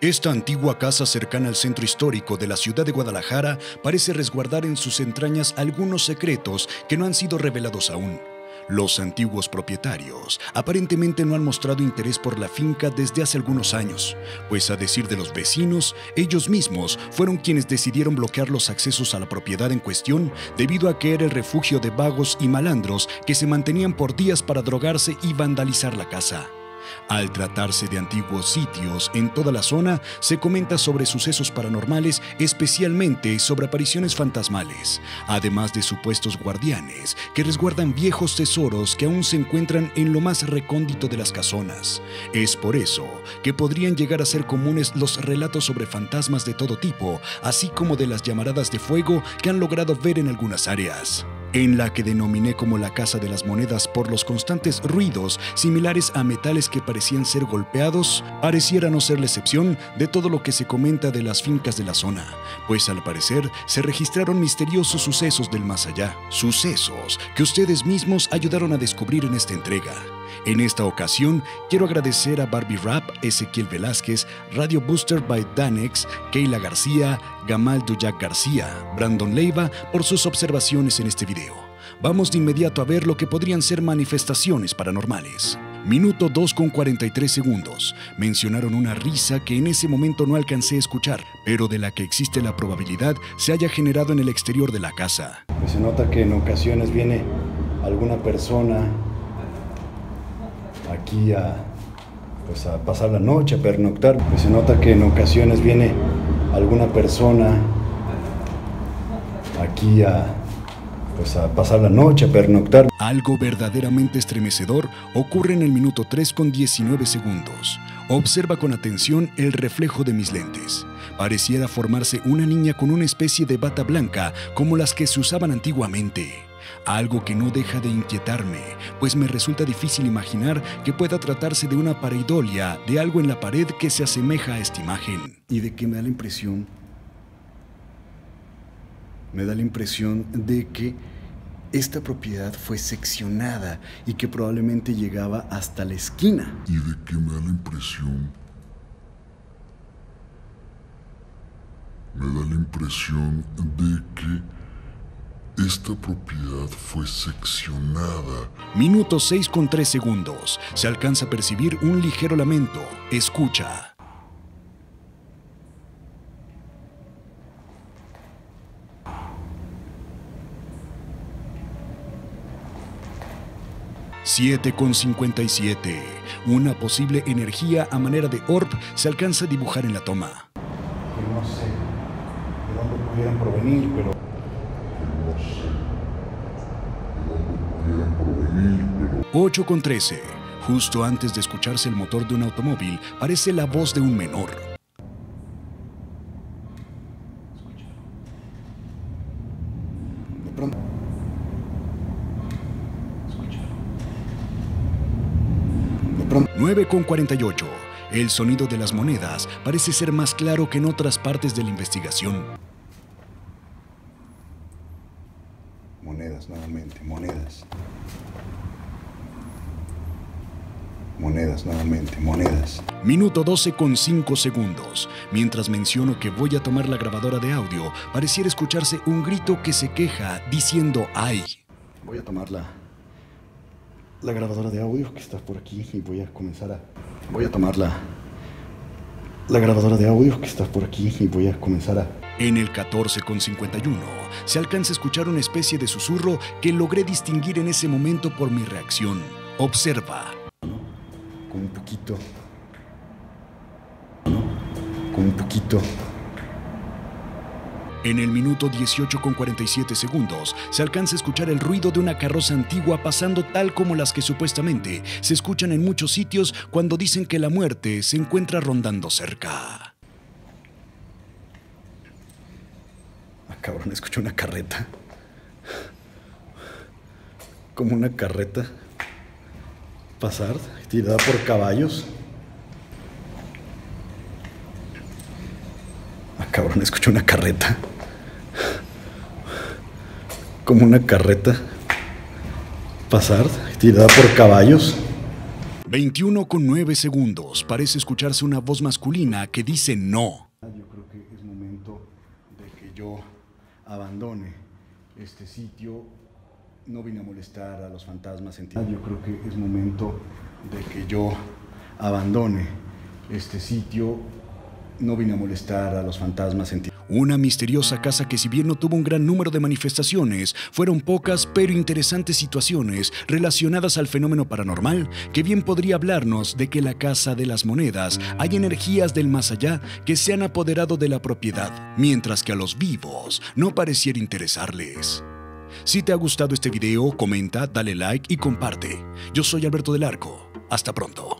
Esta antigua casa cercana al centro histórico de la ciudad de Guadalajara parece resguardar en sus entrañas algunos secretos que no han sido revelados aún. Los antiguos propietarios aparentemente no han mostrado interés por la finca desde hace algunos años, pues a decir de los vecinos, ellos mismos fueron quienes decidieron bloquear los accesos a la propiedad en cuestión debido a que era el refugio de vagos y malandros que se mantenían por días para drogarse y vandalizar la casa. Al tratarse de antiguos sitios en toda la zona, se comenta sobre sucesos paranormales, especialmente sobre apariciones fantasmales, además de supuestos guardianes que resguardan viejos tesoros que aún se encuentran en lo más recóndito de las casonas. Es por eso que podrían llegar a ser comunes los relatos sobre fantasmas de todo tipo, así como de las llamaradas de fuego que han logrado ver en algunas áreas en la que denominé como la Casa de las Monedas por los constantes ruidos similares a metales que parecían ser golpeados, pareciera no ser la excepción de todo lo que se comenta de las fincas de la zona, pues al parecer se registraron misteriosos sucesos del más allá, sucesos que ustedes mismos ayudaron a descubrir en esta entrega. En esta ocasión, quiero agradecer a Barbie Rap, Ezequiel Velázquez, Radio Booster by Danex, Keila García, Gamal Duyac García, Brandon Leiva por sus observaciones en este video. Vamos de inmediato a ver lo que podrían ser manifestaciones paranormales. Minuto 2 con 43 segundos. Mencionaron una risa que en ese momento no alcancé a escuchar, pero de la que existe la probabilidad se haya generado en el exterior de la casa. Pues se nota que en ocasiones viene alguna persona aquí a, pues a pasar la noche, a pernoctar. Pues se nota que en ocasiones viene alguna persona aquí a, pues a pasar la noche, a pernoctar. Algo verdaderamente estremecedor ocurre en el minuto 3 con 19 segundos. Observa con atención el reflejo de mis lentes. Pareciera formarse una niña con una especie de bata blanca como las que se usaban antiguamente algo que no deja de inquietarme, pues me resulta difícil imaginar que pueda tratarse de una pareidolia, de algo en la pared que se asemeja a esta imagen. Y de que me da la impresión, me da la impresión de que esta propiedad fue seccionada y que probablemente llegaba hasta la esquina. Y de que me da la impresión, me da la impresión de que esta propiedad fue seccionada. Minuto 6 con 3 segundos. Se alcanza a percibir un ligero lamento. Escucha. Siete con 57. Una posible energía a manera de orb se alcanza a dibujar en la toma. no sé de dónde pudieran provenir, pero 8 con 13. Justo antes de escucharse el motor de un automóvil, parece la voz de un menor. De pronto. 9 con 48. El sonido de las monedas parece ser más claro que en otras partes de la investigación. Monedas, nuevamente, monedas. Monedas, nuevamente, monedas. Minuto 12 con 5 segundos. Mientras menciono que voy a tomar la grabadora de audio, pareciera escucharse un grito que se queja diciendo ¡ay! Voy a tomar la, la grabadora de audio que está por aquí y voy a comenzar a... Voy a tomar la, la grabadora de audio que está por aquí y voy a comenzar a... En el 14 con 51 se alcanza a escuchar una especie de susurro que logré distinguir en ese momento por mi reacción. Observa con un poquito, ¿no? Con un poquito. En el minuto 18 con 47 segundos se alcanza a escuchar el ruido de una carroza antigua pasando tal como las que supuestamente se escuchan en muchos sitios cuando dicen que la muerte se encuentra rondando cerca. Ah, cabrón, escucho una carreta. Como una carreta pasar, tirada por caballos. Ah, cabrón, escucho una carreta. Como una carreta pasar, tirada por caballos. 21 con 9 segundos. Parece escucharse una voz masculina que dice no. Yo creo que es momento de que yo abandone este sitio. No vine a molestar a los fantasmas. entiendo. Yo creo que es momento de que yo abandone este sitio. No vine a molestar a los fantasmas. entiendo. Una misteriosa casa que si bien no tuvo un gran número de manifestaciones, fueron pocas pero interesantes situaciones relacionadas al fenómeno paranormal que bien podría hablarnos de que la casa de las monedas hay energías del más allá que se han apoderado de la propiedad, mientras que a los vivos no pareciera interesarles. Si te ha gustado este video, comenta, dale like y comparte. Yo soy Alberto del Arco. Hasta pronto.